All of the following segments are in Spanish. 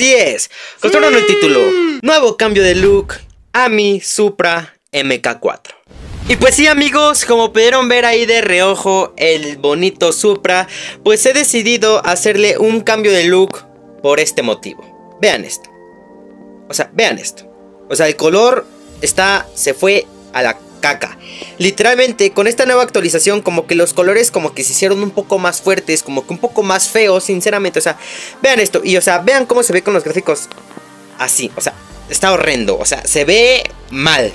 Así es, contaron el título. Nuevo cambio de look, Ami Supra MK4. Y pues sí amigos, como pudieron ver ahí de reojo el bonito Supra, pues he decidido hacerle un cambio de look por este motivo. Vean esto. O sea, vean esto. O sea, el color está, se fue a la caca. Literalmente, con esta nueva actualización, como que los colores como que se hicieron un poco más fuertes, como que un poco más feos, sinceramente. O sea, vean esto. Y o sea, vean cómo se ve con los gráficos así. O sea, está horrendo. O sea, se ve mal.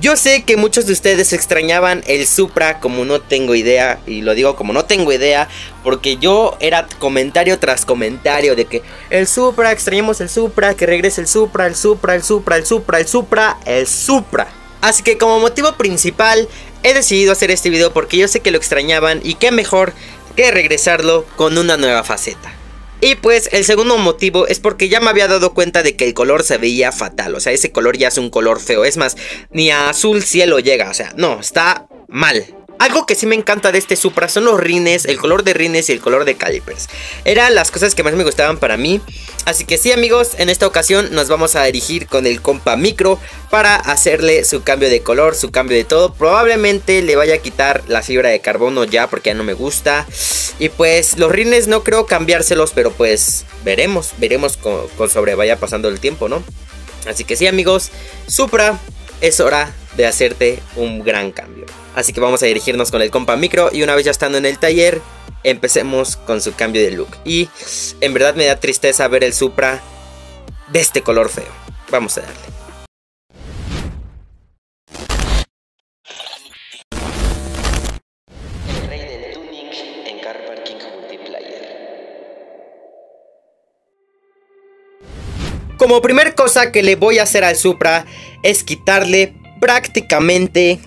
Yo sé que muchos de ustedes extrañaban el Supra como no tengo idea, y lo digo como no tengo idea, porque yo era comentario tras comentario de que el Supra, extrañamos el Supra, que regrese el Supra, el Supra, el Supra, el Supra, el Supra, el Supra. Así que como motivo principal he decidido hacer este video porque yo sé que lo extrañaban y qué mejor que regresarlo con una nueva faceta. Y pues el segundo motivo es porque ya me había dado cuenta de que el color se veía fatal, o sea, ese color ya es un color feo, es más, ni a azul cielo llega, o sea, no, está mal. Algo que sí me encanta de este Supra son los rines, el color de rines y el color de calipers. Eran las cosas que más me gustaban para mí. Así que sí amigos, en esta ocasión nos vamos a dirigir con el compa micro para hacerle su cambio de color, su cambio de todo. Probablemente le vaya a quitar la fibra de carbono ya porque ya no me gusta. Y pues los rines no creo cambiárselos, pero pues veremos, veremos con, con sobre vaya pasando el tiempo, ¿no? Así que sí amigos, Supra, es hora de hacerte un gran cambio. Así que vamos a dirigirnos con el compa micro y una vez ya estando en el taller, empecemos con su cambio de look. Y en verdad me da tristeza ver el Supra de este color feo. Vamos a darle. Como primer cosa que le voy a hacer al Supra es quitarle prácticamente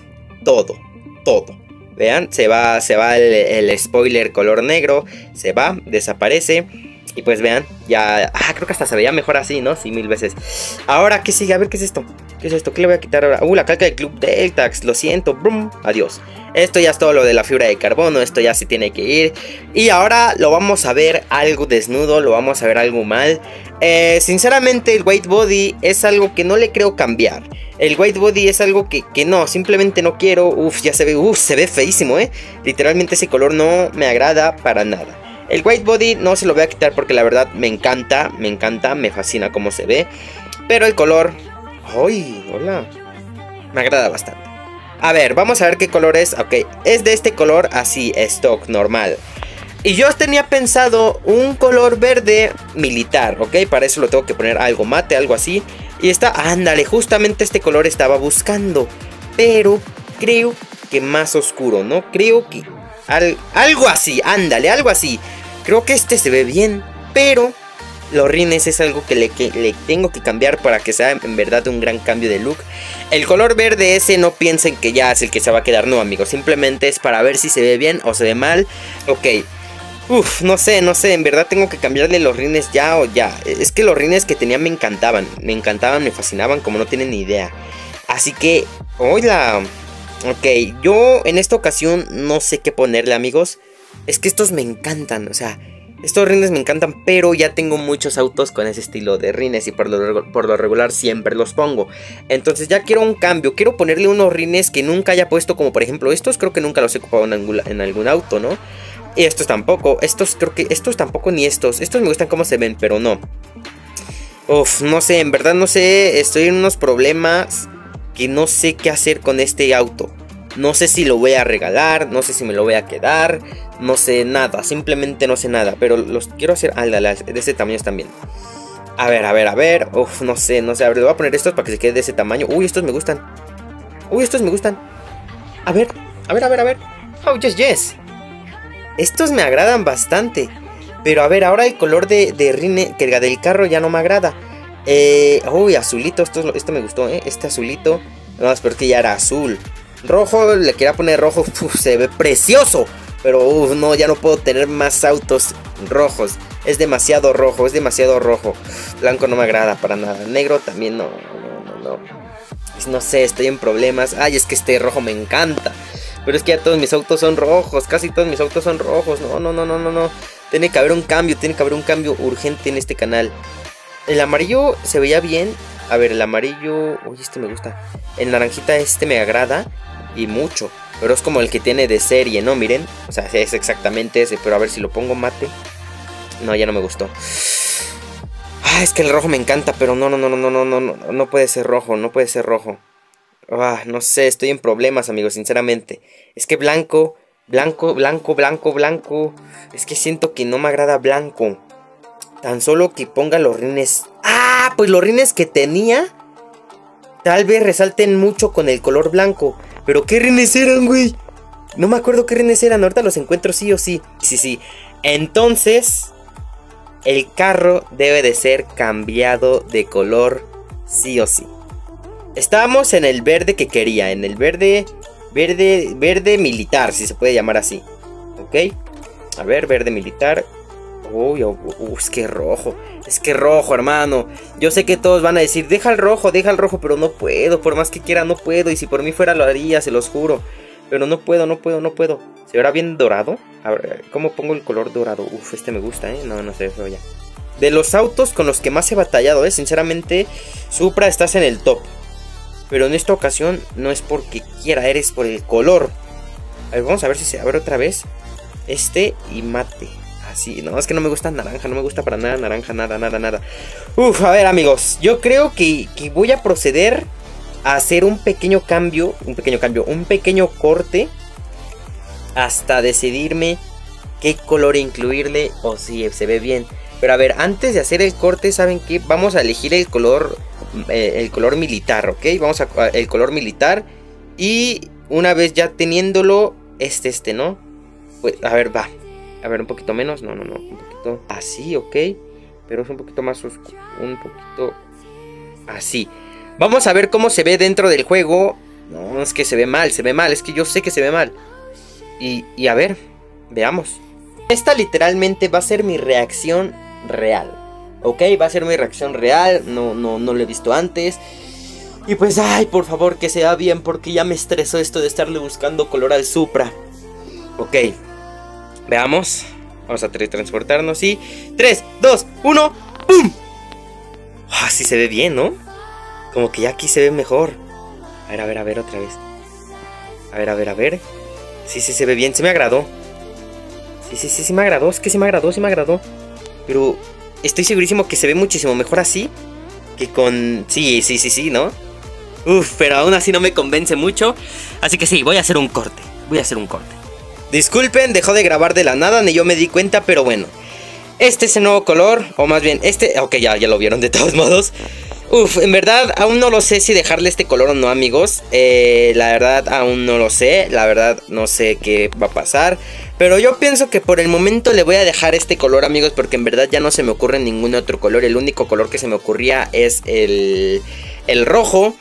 todo, todo. Vean, se va, se va el, spoiler color negro, se va, desaparece. Y pues vean, ya... Ah, creo que hasta se veía mejor así, ¿no? Sí, mil veces. Ahora, ¿qué sigue? A ver, ¿qué es esto? ¿Qué es esto? ¿Qué le voy a quitar ahora? Uh, la calca del Club Deltax. Lo siento. Brum. Adiós. Esto ya es todo lo de la fibra de carbono. Esto ya se tiene que ir. Y ahora lo vamos a ver algo desnudo. Lo vamos a ver algo mal. Eh, sinceramente, el white body es algo que no le creo cambiar. El white body es algo que, que no, simplemente no quiero. Uf, ya se ve, uf, se ve feísimo, ¿eh? Literalmente ese color no me agrada para nada. El white body no se lo voy a quitar porque la verdad me encanta, me encanta, me fascina cómo se ve. Pero el color... ¡Ay! Hola. Me agrada bastante. A ver, vamos a ver qué color es. Ok, es de este color así, stock, normal. Y yo tenía pensado un color verde militar, ¿ok? Para eso lo tengo que poner algo mate, algo así. Y está, ándale, justamente este color estaba buscando. Pero creo que más oscuro, ¿no? Creo que algo así, ándale, algo así. Creo que este se ve bien, pero los rines es algo que le, le, tengo que cambiar para que sea en verdad un gran cambio de look. El color verde ese no piensen que ya es el que se va a quedar, no amigos. Simplemente es para ver si se ve bien o se ve mal. Ok. Uf, no sé, no sé, en verdad tengo que cambiarle los rines ya o ya. Es que los rines que tenía me encantaban, me encantaban, me fascinaban como no tienen ni idea. Así que, hola. Ok, yo en esta ocasión no sé qué ponerle amigos. Es que estos me encantan, o sea, estos rines me encantan, pero ya tengo muchos autos con ese estilo de rines y por lo, por lo, regular siempre los pongo. Entonces ya quiero un cambio, quiero ponerle unos rines que nunca haya puesto, como por ejemplo estos, creo que nunca los he ocupado en, algún, en algún auto, ¿no? Y estos tampoco, estos creo que, estos tampoco ni estos, estos me gustan cómo se ven, pero no. Uf, no sé, en verdad no sé, estoy en unos problemas que no sé qué hacer con este auto. No sé si lo voy a regalar, no sé si me lo voy a quedar, no sé nada, simplemente no sé nada, pero los quiero hacer ah, de ese tamaño también. A ver, a ver, a ver, uf, no sé, no sé, a ver, le voy a poner estos para que se quede de ese tamaño. Uy, estos me gustan. Uy, estos me gustan. A ver, a ver, a ver, a ver. Oh, yes, yes. Estos me agradan bastante. Pero a ver, ahora el color de, rine, que del carro ya no me agrada. Eh, uy, azulito, esto, esto me gustó, ¿eh? Este azulito. No, pero que ya era azul. Rojo, le quería poner rojo, se ve precioso. Pero no, ya no puedo tener más autos rojos. Es demasiado rojo, es demasiado rojo. Blanco no me agrada para nada. Negro también no, no, no, no. No sé, estoy en problemas. Ay, es que este rojo me encanta. Pero es que ya todos mis autos son rojos. Casi todos mis autos son rojos. No, no, no, no, no, no. Tiene que haber un cambio, tiene que haber un cambio urgente en este canal. El amarillo se veía bien. A ver, el amarillo... Uy, este me gusta. El naranjita este me agrada. Y mucho. Pero es como el que tiene de serie, ¿no? Miren. O sea, es exactamente ese. Pero a ver si lo pongo mate. No, ya no me gustó. Ah, es que el rojo me encanta, pero no, no, no, no, no, no, no, no puede ser rojo, no puede ser rojo. Ah, no sé, estoy en problemas, amigos, sinceramente. Es que blanco, blanco, blanco, blanco, blanco. Es que siento que no me agrada blanco. Tan solo que ponga los rines. Ah, pues los rines que tenía. Tal vez resalten mucho con el color blanco. Pero ¿qué rines eran, güey? No me acuerdo qué rines eran. Ahorita los encuentro sí o sí. Sí, sí. Entonces, el carro debe de ser cambiado de color sí o sí. Estábamos en el verde que quería, en el verde, verde, verde militar, si se puede llamar así. ¿Ok? A ver, verde militar. Uy, es que rojo. Es que rojo, hermano. Yo sé que todos van a decir, deja el rojo, deja el rojo, pero no puedo. Por más que quiera, no puedo. Y si por mí fuera, lo haría, se los juro. Pero no puedo, no puedo, no puedo. ¿Se verá bien dorado? A ver, ¿cómo pongo el color dorado? Uf, este me gusta, ¿eh? No, no se ve ya. De los autos con los que más he batallado, ¿eh? Sinceramente, Supra estás en el top. Pero en esta ocasión no es porque quiera, eres por el color. A ver, vamos a ver si se abre otra vez. Este y mate. Así, no, es que no me gusta naranja, no me gusta para nada naranja, nada, nada, nada. Uf, a ver amigos, yo creo que, que voy a proceder a hacer un pequeño cambio, un pequeño cambio, un pequeño corte hasta decidirme qué color incluirle o si se ve bien. Pero a ver, antes de hacer el corte, ¿saben qué? Vamos a elegir el color, eh, el color militar, ¿ok? Vamos a, el color militar. Y una vez ya teniéndolo, este, este, ¿no? Pues, a ver, va. A ver, un poquito menos. No, no, no. Un poquito así, ¿ok? Pero es un poquito más oscuro. Un poquito así. Vamos a ver cómo se ve dentro del juego. No, es que se ve mal, se ve mal. Es que yo sé que se ve mal. Y, y a ver, veamos. Esta literalmente va a ser mi reacción real. ¿Ok? Va a ser mi reacción real. No, no, no lo he visto antes. Y pues, ay, por favor, que sea bien, porque ya me estresó esto de estarle buscando color al Supra. Ok. Veamos. Vamos a teletransportarnos y... 3, 2, 1, ¡pum! Ah, sí se ve bien, ¿no? Como que ya aquí se ve mejor. A ver, a ver, a ver, otra vez. A ver, a ver, a ver. Sí, sí, se ve bien. Se me agradó. Sí, sí, sí, sí me agradó. Es que sí me agradó, sí me agradó. Pero estoy segurísimo que se ve muchísimo mejor así que con... Sí, sí, sí, sí, ¿no? Uf, pero aún así no me convence mucho. Así que sí, voy a hacer un corte. Voy a hacer un corte. Disculpen, dejó de grabar de la nada, ni yo me di cuenta, pero bueno. Este es el nuevo color, o más bien este... Ok, ya, ya lo vieron de todos modos. Uf, en verdad aún no lo sé si dejarle este color o no amigos. Eh, La verdad aún no lo sé. La verdad no sé qué va a pasar. Pero yo pienso que por el momento le voy a dejar este color amigos Porque en verdad ya no se me ocurre ningún otro color. El único color que se me ocurría es el, el rojo.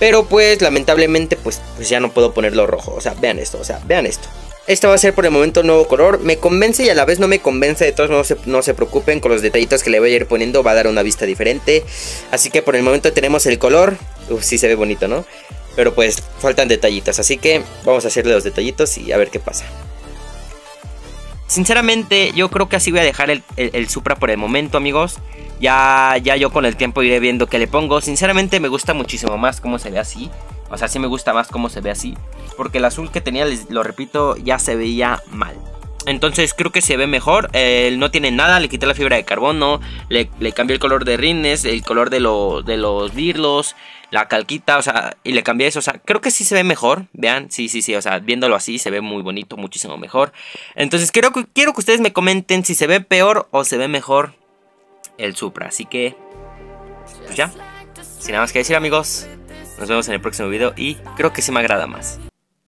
Pero pues lamentablemente pues, pues ya no puedo ponerlo rojo. O sea, vean esto, o sea, vean esto este va a ser por el momento nuevo color. Me convence y a la vez no me convence. De todos modos, no se, preocupen con los detallitos que le voy a ir poniendo. Va a dar una vista diferente. Así que por el momento tenemos el color. Uf, sí se ve bonito, ¿no? Pero pues faltan detallitos. Así que vamos a hacerle los detallitos y a ver qué pasa. Sinceramente, yo creo que así voy a dejar el, Supra por el momento, amigos. Ya, ya yo con el tiempo iré viendo qué le pongo. Sinceramente me gusta muchísimo más cómo se ve así. O sea, sí me gusta más cómo se ve así. Porque el azul que tenía, les, lo repito, ya se veía mal. Entonces creo que se ve mejor. no tiene nada, le quité la fibra de carbono. Le, le cambié el color de rines, el color de, de los birlos, la calquita, o sea, y le cambié eso. O sea, creo que sí se ve mejor. Vean, sí, sí, sí. O sea, viéndolo así se ve muy bonito, muchísimo mejor. Entonces quiero, quiero que ustedes me comenten si se ve peor o se ve mejor el Supra. Así que, pues ya. Sin nada más que decir amigos. Nos vemos en el próximo video y creo que sí me agrada más.